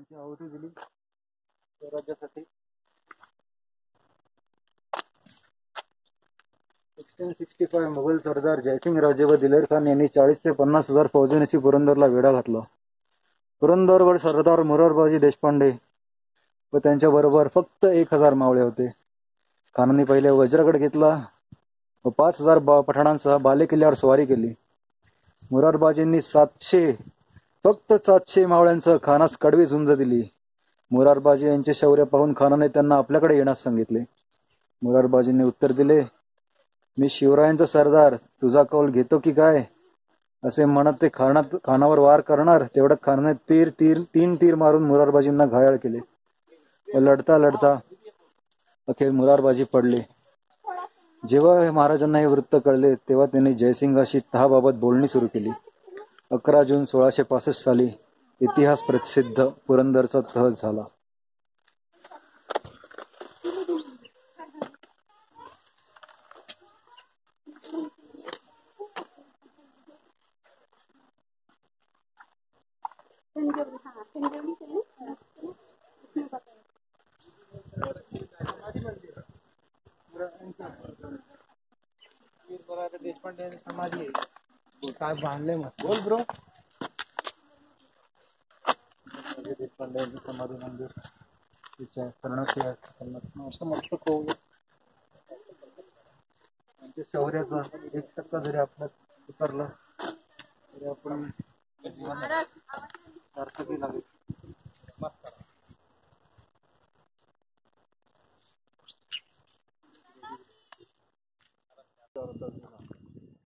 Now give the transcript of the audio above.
प्राणांची आहुती दिली. स्वराज्यासाठी. सिक्स्टीन सिक्स्टी फाय मुघल सरदार जयसिंग राजे व दिलेर खान यांनी चाळीस ते पन्नास हजार फौजेनिशी पुरंदरला वेढा घातला. पुरंदरवर सरदार मुरारबाजी देशपांडे व त्यांच्याबरोबर फक्त एक हजार मावळे होते. खानाने पहिले वज्रगड घेतला व पाच हजार बा पठाणांसह बाले किल्ल्यावर स्वारी केली. मुरारबाजींनी सातशे फक्त सातशे मावळ्यांसह खानास कडवी झुंज दिली. मुरारबाजी यांचे शौर्य पाहून खानाने त्यांना आपल्याकडे येण्यास सांगितले. मुरारबाजींनी उत्तर दिले मी शिवरायांचा सरदार तुझा कौल घेतो की काय? असे म्हणत ते खानात खानावर वार करणार तेवढ्यात खानाने तीर तीर तीन तीर मारून मुरारबाजींना घायाळ केले. व लढता लढता अखेर मुरारबाजी पडले. जेव्हा महाराजांना हे वृत्त कळले तेव्हा त्यांनी जयसिंगाशी तहाबाबत बोलणी सुरू केली. अकरा जून सोळाशे पासष्ट साली इतिहास प्रसिद्ध पुरंदरचा तह झाला. देशपांडे समाधी आहे काय बांधले मग? बोल ब्रो. समाधी मंदिर शौर्याचं एक टक्का जरी आपण उतरलं तरी आपण सारखं सार्थकी